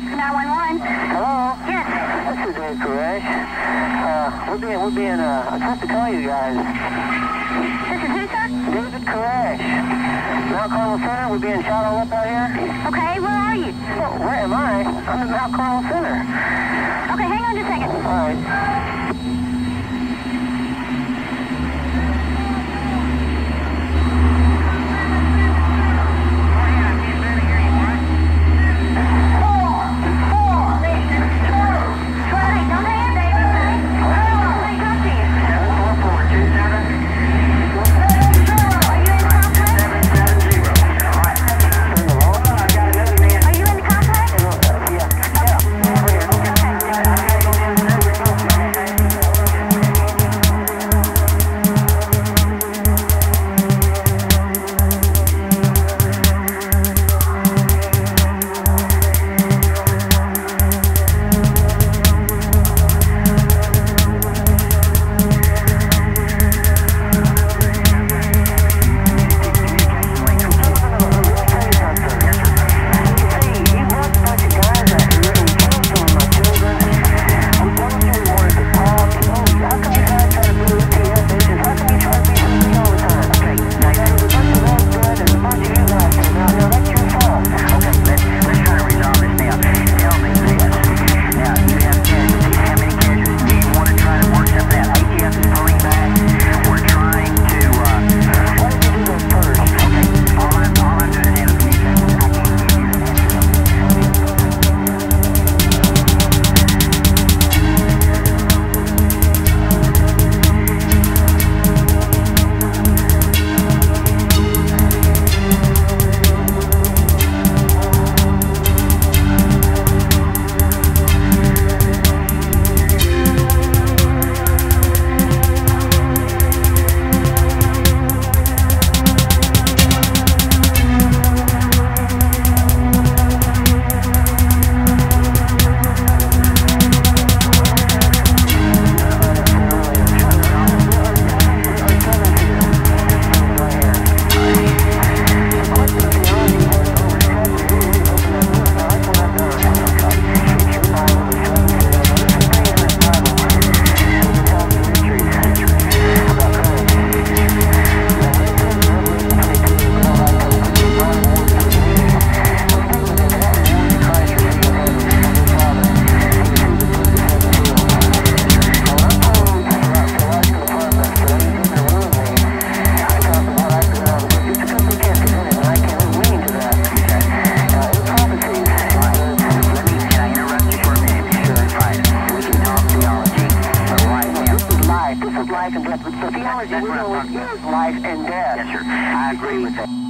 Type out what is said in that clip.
911. Hello? Yes. This is Dave Koresh. Uh, we're being, we're being, uh, I'm supposed to call you guys. This is who, sir? David Koresh. Mount Carmel Center, we're being shot all up out here. Okay, where are you? Well, where am I? I'm at Mount Carmel Center. Okay, hang on just a second. All right. Life and death. With the theology, we're going with life and death. Yes, sir. I agree with that.